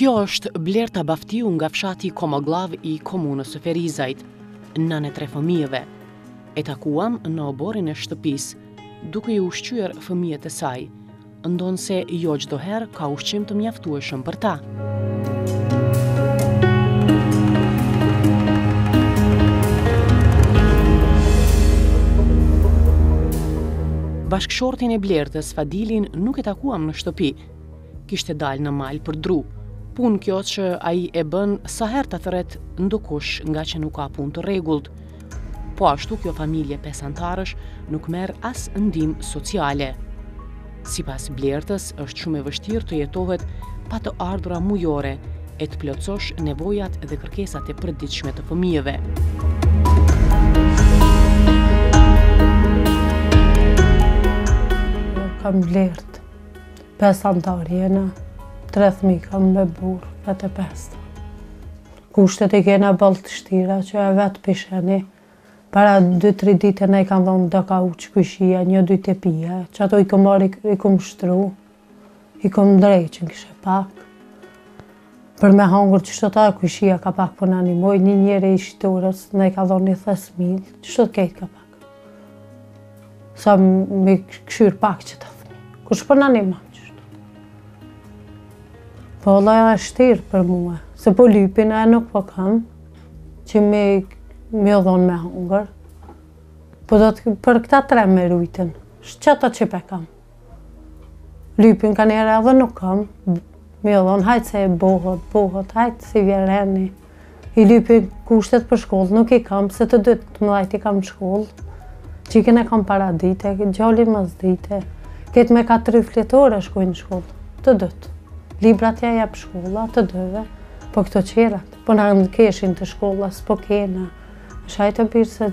Kjo është Blerta Baftiu nga fshati Komogllavë i komunës së Ferizajt, nënë e tre fëmijëve. E takuam në oborrin e shtëpisë, duke i ushqyer fëmijët e saj. ndonëse jo çdo herë ka ushqim të mjaftueshëm për ta. Bashkëshortin e Blertës, Fadilin, nuk e takuam në shtëpi. Kishte dalë në mal për dru. Punë kjo që ai e bën sa herë ta thërret ndokush ngaqë nuk ka punë të rregullt. Po ashtu kjo familje pesanëtarësh nuk merr as ndihmë sociale. Sipas Blertës, është shumë e vështirë të jetohet pa të ardhura mujore e të plotësosh nevojat dhe kërkesat e përditshme të fëmijëve. Jam Blerta, pesë antarë jena, tre thmi kam me burrë, vete pesë. Kushtet i kena boll të shtira që e vet pi shihni para dy tri dite na i kan dhon do kauç kojshia një dy tepija që ato i kom marr i kom shtru i kom ndrejt që kishe pak për me hangur qështu ta kojshia ka pak po na nimojn një njeri i shitores na i ka dhon një thes mill qështu të kejt ka pak Sa me i kshyr pak qëta thmi. Kush po na nimon qështu. Po vallah e shtirë për mua. Se po lypin e nuk po kam. Që me ju dhon me hongër. Po du për këta tre me i rujt. Qëta që pe kam. Lypin ka njëherë edhe nuk kam. Me ju dhonë, hajtë se bohët, bohët, hajt se i mirrni. I lypin kushtet për shkollë, nuk i kam, se të dy të mëdhajt i kam shkollë. Çikën e kam para dite, djalin masdite. Ketë me katër fletore shkojnë shkollë, të dytë. Librat ja jep shkolla, të dyve. Po këto qerat, po na keshin te shkolla, s'po kena. Shajtë të birë se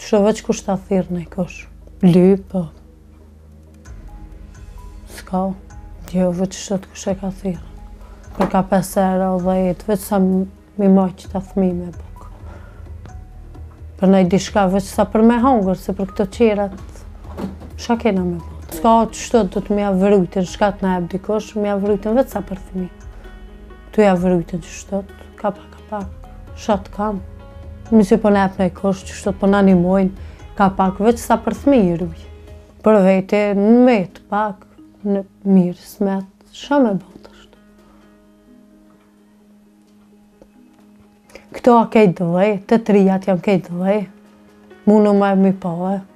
Qështu veç kush ta thirr najkush. Ly po. Ska. Jo veç sot kush e ka thirr. Për ka pesë euro, dhjetë, veç sa mi maj qëta thmi me buk. Për naj dishka veç sa për me hongër, se për këto qerat, shka kena me buk. Ska o qështu do të mja vërutin, shka të na e bdikosh, mja vërutin veç sa për thmi. Tu ja vërutin qështu, ka pak. Pak, shka kam. Mi si po na ep nonjëkush, qështu po na nimojnë, ka pak veç sa për fmi, për veti m'met pak, mirë, s'met, shumë e botë është. Këto a kejtë dhe, të trijat jam kejtë dhe, mu në më e mi pale.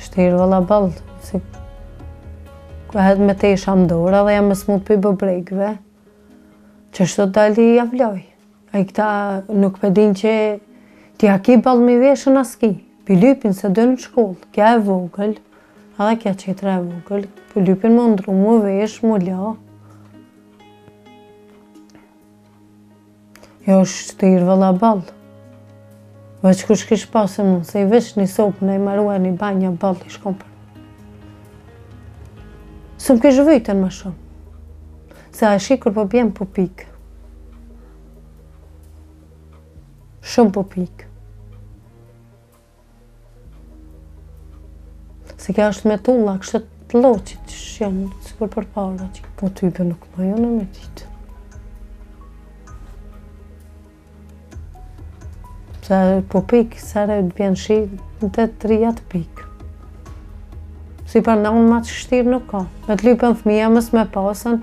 Shtirë valla boll, se me tesha n'dorë edhe jam e smut prej bubregve. Qështu dal ja u loj. Ai këta nuk po e din që ti a ki boll me veshën a s'ki. Po lypin se janë në shkollë, kjo e vogël, edhe kjo tjetra e vogël. Po lypin me u ndrru, me u vesh, me u lo. Jo është shtirë valla boll. Veç kush kish pasë mundësi veç një sobë me i marua një banjo boll ish kon për. Se më kish vyjtën ma shumë. Se shi kur po bjen po pikë. Shumë po pikë. Se kjo është me tulla, kështu të lloqit që janë, sikur përpara që po të ibe nuk majnë me ditë. Se po pikë, sa herë të bjen shi, në të trijat pikë. Si për në unë ma shtirë nuk ka. Me të lypën fëmija, mos me pasën,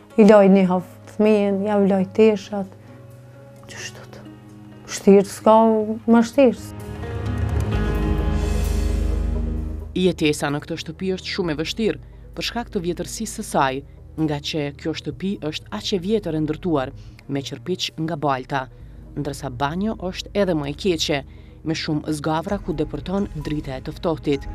I loj niherë fëmijën, ja u loj teshat, qështu, shtirë, s'ka ma shtirë. Jetesa në këtë shtëpi është shumë e vështirë, për shkak të vjetërsisë së saj, ngaqë kjo shtëpi është aq e vjetër e ndërtuar me qërpiç nga balta, ndërsa banjo është edhe më e keqe, me shumë zgavra ku depërton drita e të ftohtit.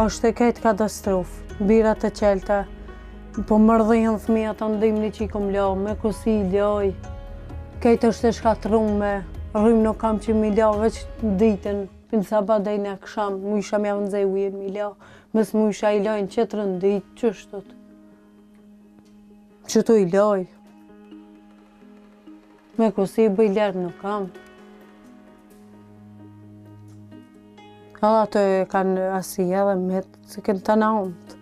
është kejt katastrofë, birat e çelta, Po mërdhin fëmija ata n'dimën që i kom la, me kusi i laj, kejt është e shkatrrume, rrymë nuk kam që mi la, veç n'ditën, prej sabahit deri n'aksham, mujsha me e nxe ujin mi la, mos mujsha i laj n'tjetrën ditë, qështu, qëtu i laj, me kusi, bojler nuk kam. Edhe ata kanë asi dhe metë, se kënë të nauntë.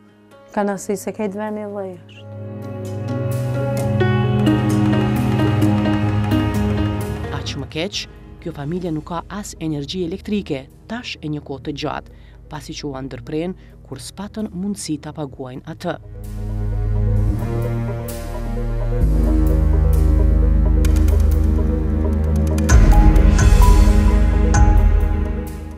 Kanasi se krejt veni lloç është. Aq më keq, kjo familje nuk ka as energji elektrike, tash e një kohë të gjatë, pasi që ua ndërprenë kur s'patën mundësi ta paguajnë atë.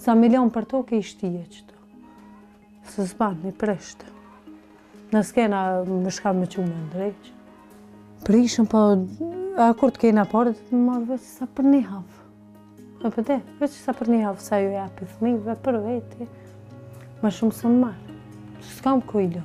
Sa milion për tokë ishte qeto. Se s'ban, një preshtë. Na s'kena me çka me çu me ndreq. Prishen, po, a kur të kena pare, dhe të marrë veç sa për një hafë. Në për dhe, veç sa për një hafë, sa ju e japi fëmijëve për veti. Ma shumë s'marr. S'kam kujdo.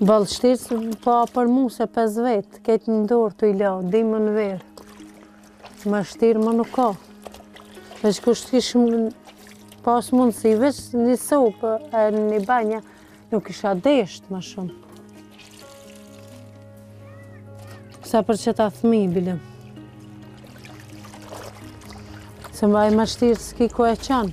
Boll shtirë së pa për mu se pesë vetë, krejt në dorë tuj la, dimën verë. Ma shtirë ma nuk ka. Veç kush të kish pas mundësi, veç një sobë e një banjo, nuk kisha dasht ma shumë. Sa për qeta fmi, bile. Se ma e ma shtirë s'ki ku e çon.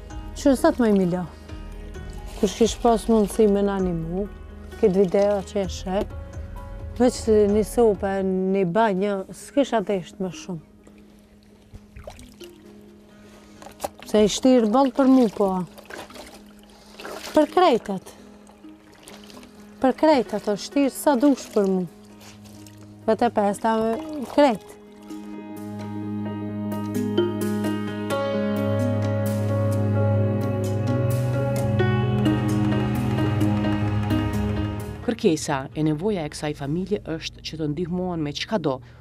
Teshat me i, me i la. Kush kish pas mundësi me na nimu, këtë video që e sheh, veç një sobë, një banjo, s'kisha dasht ma shumë. Se i shtirë boll për mu po. Për krejt. Për krejt ato shtirë sa dush për mu. Vetë e pesta krejt. Kërkesa e nevoja e kësaj familje është që të ndihmohen me çkado,